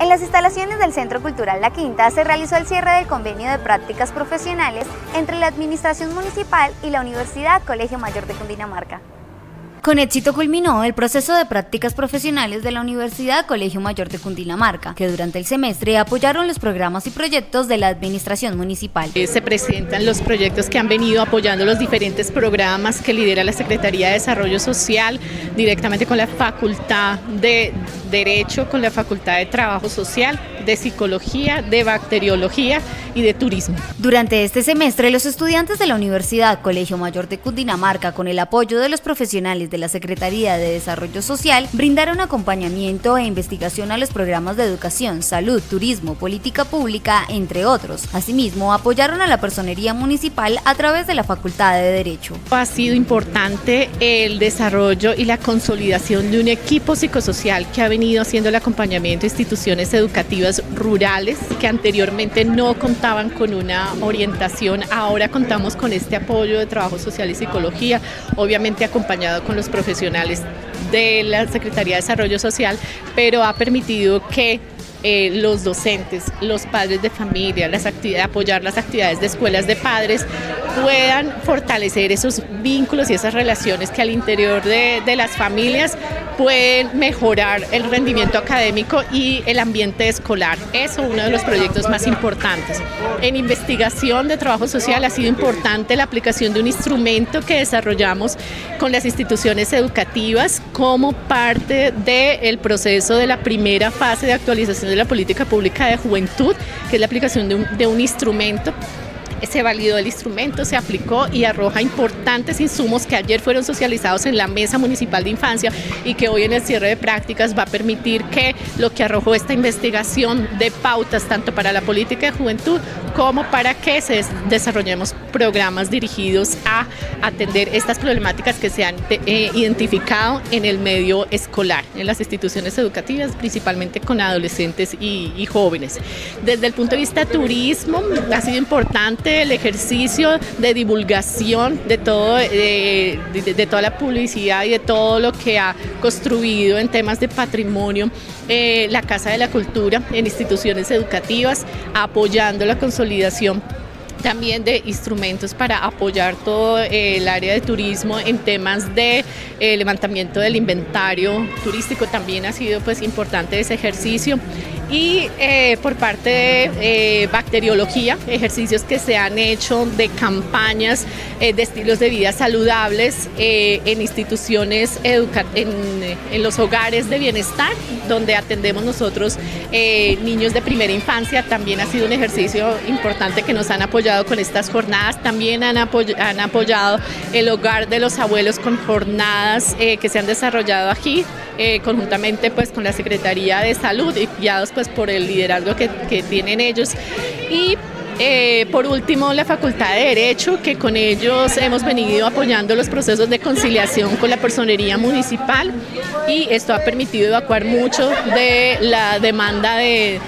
En las instalaciones del Centro Cultural La Quinta se realizó el cierre del convenio de prácticas profesionales entre la Administración Municipal y la Universidad Colegio Mayor de Cundinamarca. Con éxito culminó el proceso de prácticas profesionales de la Universidad Colegio Mayor de Cundinamarca, que durante el semestre apoyaron los programas y proyectos de la administración municipal. Eh, se presentan los proyectos que han venido apoyando los diferentes programas que lidera la Secretaría de Desarrollo Social directamente con la Facultad de Derecho, con la Facultad de Trabajo Social, de Psicología, de Bacteriología y de Turismo. Durante este semestre, los estudiantes de la Universidad Colegio Mayor de Cundinamarca, con el apoyo de los profesionales de la Secretaría de Desarrollo Social brindaron acompañamiento e investigación a los programas de educación, salud, turismo, política pública, entre otros. Asimismo, apoyaron a la personería municipal a través de la Facultad de Derecho. Ha sido importante el desarrollo y la consolidación de un equipo psicosocial que ha venido haciendo el acompañamiento a instituciones educativas rurales que anteriormente no contaban con una orientación. Ahora contamos con este apoyo de trabajo social y psicología, obviamente acompañado con los profesionales de la Secretaría de Desarrollo Social, pero ha permitido que eh, los docentes, los padres de familia, las apoyar las actividades de escuelas de padres, puedan fortalecer esos vínculos y esas relaciones que al interior de, de las familias pueden mejorar el rendimiento académico y el ambiente escolar. Eso es uno de los proyectos más importantes. En investigación de trabajo social ha sido importante la aplicación de un instrumento que desarrollamos con las instituciones educativas como parte del proceso de la primera fase de actualización de la política pública de juventud, que es la aplicación de un, de un instrumento se validó el instrumento, se aplicó y arroja importantes insumos que ayer fueron socializados en la Mesa Municipal de Infancia y que hoy en el cierre de prácticas va a permitir que lo que arrojó esta investigación de pautas tanto para la política de juventud como para que desarrollemos programas dirigidos a atender estas problemáticas que se han eh, identificado en el medio escolar, en las instituciones educativas, principalmente con adolescentes y, jóvenes. Desde el punto de vista turismo, ha sido importante el ejercicio de divulgación de, todo, de, toda la publicidad y de todo lo que ha construido en temas de patrimonio eh, la Casa de la Cultura en instituciones educativas, apoyando la consolidación también de instrumentos para apoyar todo eh, el área de turismo en temas de eh, levantamiento del inventario turístico. También ha sido pues importante ese ejercicio y eh, por parte de bacteriología, ejercicios que se han hecho de campañas de estilos de vida saludables en instituciones, en, en, los hogares de bienestar, donde atendemos nosotros niños de primera infancia, también ha sido un ejercicio importante que nos han apoyado con estas jornadas. También han, han apoyado el hogar de los abuelos con jornadas eh, que se han desarrollado aquí, eh, conjuntamente pues con la Secretaría de Salud y guiados pues por el liderazgo que, que tienen ellos. Y eh, por último, la Facultad de Derecho, que con ellos hemos venido apoyando los procesos de conciliación con la personería municipal y esto ha permitido evacuar mucho de la demanda de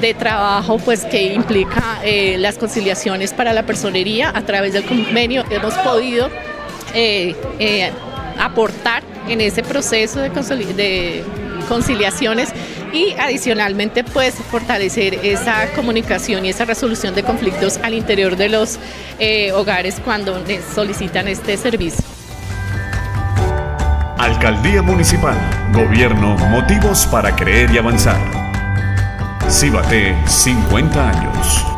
de trabajo pues que implica eh, las conciliaciones para la personería. A través del convenio hemos podido eh, eh, aportar en ese proceso de, conciliaciones y adicionalmente pues fortalecer esa comunicación y esa resolución de conflictos al interior de los hogares cuando solicitan este servicio. Alcaldía Municipal, Gobierno, motivos para creer y avanzar. Cibate 50 años.